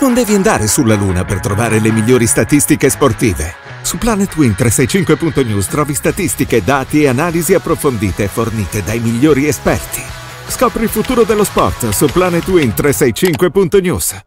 Non devi andare sulla Luna per trovare le migliori statistiche sportive. Su planetwin365.news trovi statistiche, dati e analisi approfondite fornite dai migliori esperti. Scopri il futuro dello sport su planetwin365.news.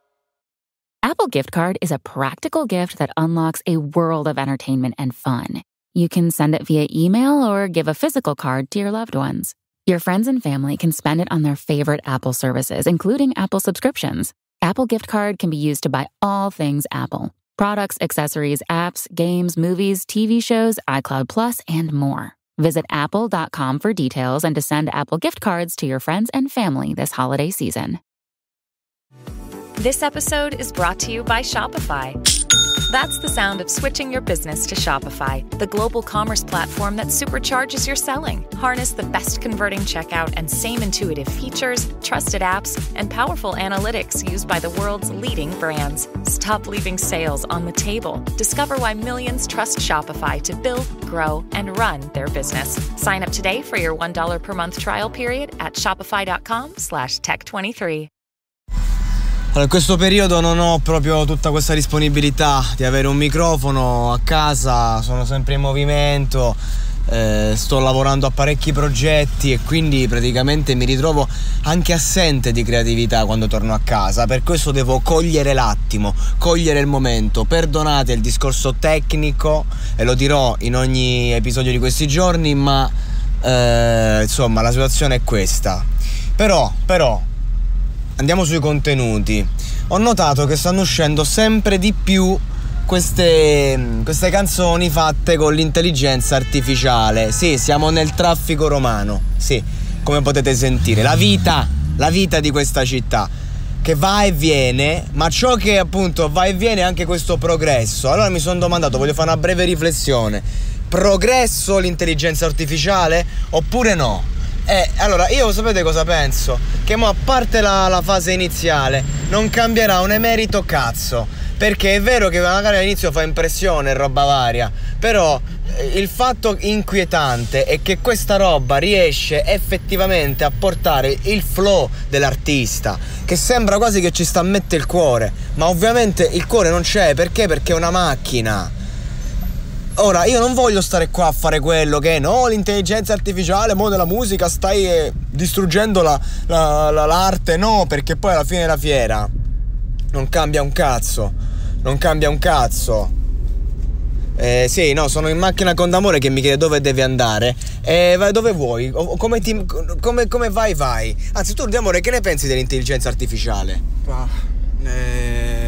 Apple Gift Card is a practical gift that unlocks a world of entertainment and fun. You can send it via email or give a physical card to your loved ones. Your friends and family can spend it on their favorite Apple services, including Apple subscriptions. Apple Gift Card can be used to buy all things Apple products, accessories, apps, games, movies, TV shows, iCloud Plus, and more. Visit apple.com for details and to send Apple gift cards to your friends and family this holiday season. This episode is brought to you by Shopify. That's the sound of switching your business to Shopify, the global commerce platform that supercharges your selling. Harness the best converting checkout and same intuitive features, trusted apps, and powerful analytics used by the world's leading brands. Stop leaving sales on the table. Discover why millions trust Shopify to build, grow, and run their business. Sign up today for your $1 per month trial period at shopify.com slash tech23. Allora, in questo periodo non ho proprio tutta questa disponibilità di avere un microfono a casa, sono sempre in movimento, eh, sto lavorando a parecchi progetti e quindi praticamente mi ritrovo anche assente di creatività quando torno a casa. Per questo devo cogliere l'attimo, cogliere il momento. Perdonate il discorso tecnico e lo dirò in ogni episodio di questi giorni, ma eh, insomma la situazione è questa. Però, però, andiamo sui contenuti. Ho notato che stanno uscendo sempre di più queste, queste, canzoni fatte con l'intelligenza artificiale. Sì, siamo nel traffico romano. Sì, come potete sentire. La vita, la vita di questa città che va e viene, ma ciò che appunto va e viene è anche questo progresso. Allora mi sono domandato, voglio fare una breve riflessione. Progresso l'intelligenza artificiale oppure no? Eh, allora io sapete cosa penso? Che mo a parte la, la fase iniziale non cambierà un emerito cazzo. Perché è vero che magari all'inizio fa impressione roba varia, però eh, il fatto inquietante è che questa roba riesce effettivamente a portare il flow dell'artista, che sembra quasi che ci sta a mettere il cuore, ma ovviamente il cuore non c'è, perché? Perché è una macchina. Ora, io non voglio stare qua a fare quello che no, l'intelligenza artificiale, mo della musica, stai eh, distruggendo la, la, la, l'arte, no, perché poi alla fine della fiera non cambia un cazzo, non cambia un cazzo. Eh, sì, no, sono in macchina con D'Amore che mi chiede dove devi andare. E vai dove vuoi, come, ti, come, come vai, vai. Anzi, tu, D'Amore, che ne pensi dell'intelligenza artificiale? Ah, eh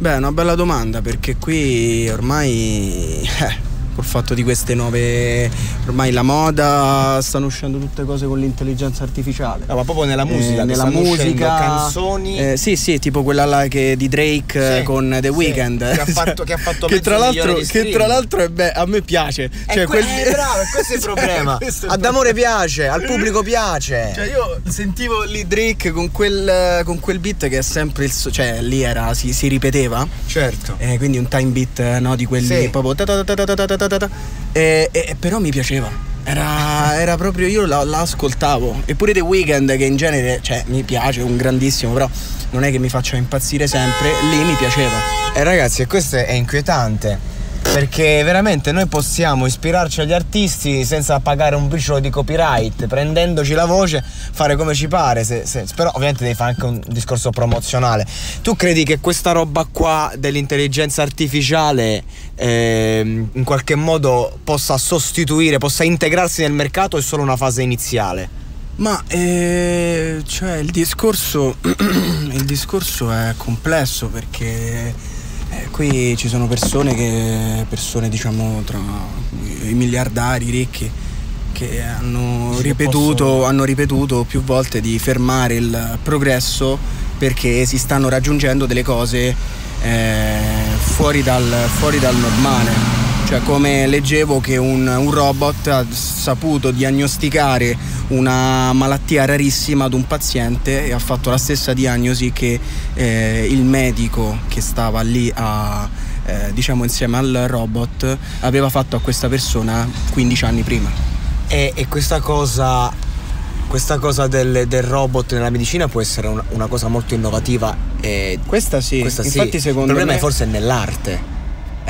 Beh, è una bella domanda perché qui ormai eh, col fatto di queste nuove ormai la moda stanno uscendo tutte cose con l'intelligenza artificiale. No, ma proprio nella musica eh, nella musica. canzoni. Eh, sì sì tipo quella là che, di Drake sì, con The Weeknd. che ha fatto, che ha fatto che, tra l'altro, che tra l'altro beh, a me piace. Cioè, que- quel... eh, bravo questo è il problema. Ad amore piace al pubblico piace. Cioè io sentivo lì Drake con quel, con quel beat che è sempre il cioè lì era si, si ripeteva. Certo. Eh, quindi un time beat no di quelli sì. proprio e, e, però mi piaceva. Era, era proprio io la, la, ascoltavo. Eppure The Weeknd, che in genere, cioè, mi piace, un grandissimo, però non è che mi faccia impazzire sempre, lì mi piaceva. E eh, ragazzi, questo è inquietante perché veramente noi possiamo ispirarci agli artisti senza pagare un briciolo di copyright, prendendoci la voce, fare come ci pare, se, se, però ovviamente devi fare anche un discorso promozionale. Tu credi che questa roba qua dell'intelligenza artificiale eh, in qualche modo possa sostituire, possa integrarsi nel mercato o è solo una fase iniziale? Ma eh, cioè il discorso, il discorso è complesso perché qui ci sono persone che, persone diciamo tra i miliardari ricchi, che hanno ripetuto, possono... hanno ripetuto più volte di fermare il progresso perché si stanno raggiungendo delle cose eh, fuori, dal, fuori dal normale. Cioè come leggevo che un, un, robot ha saputo diagnosticare una malattia rarissima ad un paziente e ha fatto la stessa diagnosi che eh, il medico che stava lì a, eh, diciamo insieme al robot aveva fatto a questa persona 15 anni prima. E, e questa cosa questa cosa del, del, robot nella medicina può essere una, una cosa molto innovativa. E questa sì, questa infatti sì. secondo Il problema me... è forse nell'arte.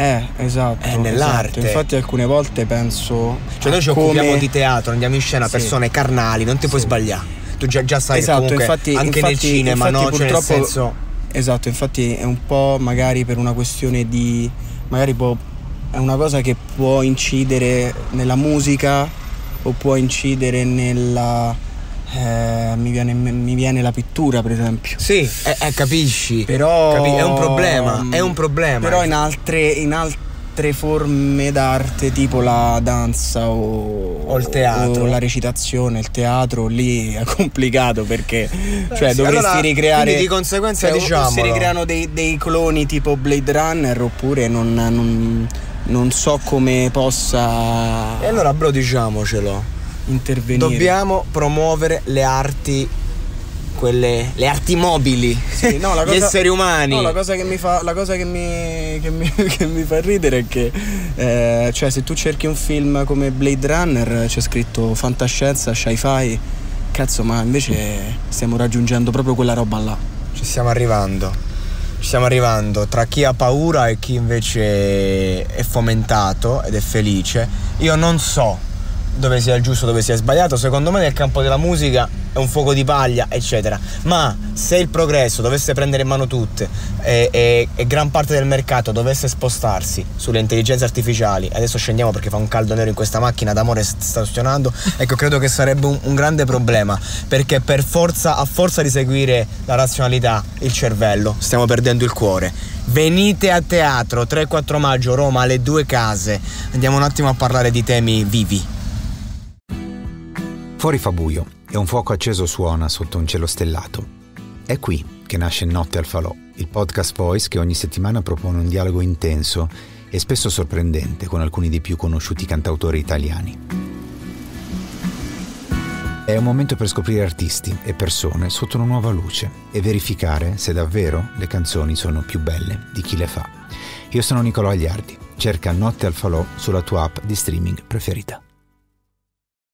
Eh, esatto. È nell'arte. Esatto. Infatti alcune volte penso... Cioè noi ci come... occupiamo di teatro, andiamo in scena Sì. persone carnali, non ti puoi Sì. sbagliare. Tu già, già sai esatto, che comunque infatti, anche infatti, nel cinema, infatti no? Cioè nel purtroppo- senso... Esatto, infatti è un po' magari per una questione di... magari può... è una cosa che può incidere nella musica o può incidere nella... eh, mi, viene, mi viene la pittura per esempio. Sì, eh, eh, capisci. Però... Capi- è un problema, è un problema. Però in altre, in altre forme d'arte tipo la danza o, O il teatro. o la recitazione, il teatro lì è complicato perché cioè sì, dovresti allora, ricreare di conseguenza cioè, o- o diciamolo. si ricreano dei, dei cloni tipo Blade Runner oppure non, non- non so come possa E allora, bro, diciamocelo. Intervenire. Dobbiamo promuovere le arti quelle le arti mobili. Sì, no, la Gli cosa- esseri umani. No, la cosa che mi fa, la cosa che mi, che mi- che mi fa ridere è che eh, cioè, se tu cerchi un film come Blade Runner c'è scritto fantascienza, sci-fi, cazzo, ma invece stiamo raggiungendo proprio quella roba là. Ci stiamo arrivando. Ci stiamo arrivando tra chi ha paura e chi invece è fomentato ed è felice. Io non so dove sia il giusto, dove sia sbagliato. Secondo me nel campo della musica è un fuoco di paglia, eccetera. Ma se il progresso dovesse prendere in mano tutte e, e- e gran parte del mercato dovesse spostarsi sulle intelligenze artificiali, adesso scendiamo perché fa un caldo nero in questa macchina d'amore st- sta stazionando, ecco credo che sarebbe un, un grande problema perché per forza, a forza di seguire la razionalità, il cervello, stiamo perdendo il cuore. Venite a teatro 3-4 maggio Roma alle due case. Andiamo un attimo a parlare di temi vivi. Fuori fa buio e un fuoco acceso suona sotto un cielo stellato. È qui che nasce Notte al Falò, il podcast voice che ogni settimana propone un dialogo intenso e spesso sorprendente con alcuni dei più conosciuti cantautori italiani. È un momento per scoprire artisti e persone sotto una nuova luce e verificare se davvero le canzoni sono più belle di chi le fa. Io sono Nicolò Agliardi. Cerca Notte al Falò sulla tua app di streaming preferita.